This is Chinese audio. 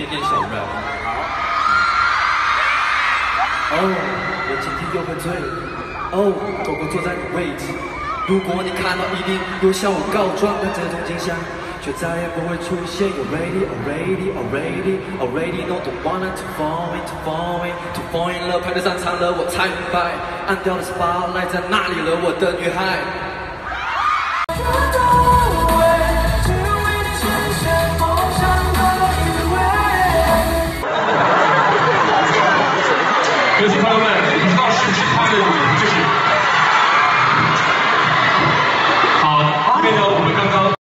点点小妙。哦，我今天又喝醉了。哦，狗狗坐在你位置。如果你看到，一定又向我告状。但这种景象却再也不会出现。You ready? Already? Already? Already? No, don't wanna to fall in, to fall in, to fall in love。派对散场了，我才明白，暗掉的 spotlight 在哪里了，我的女孩。粉丝朋友们我不知道是不是的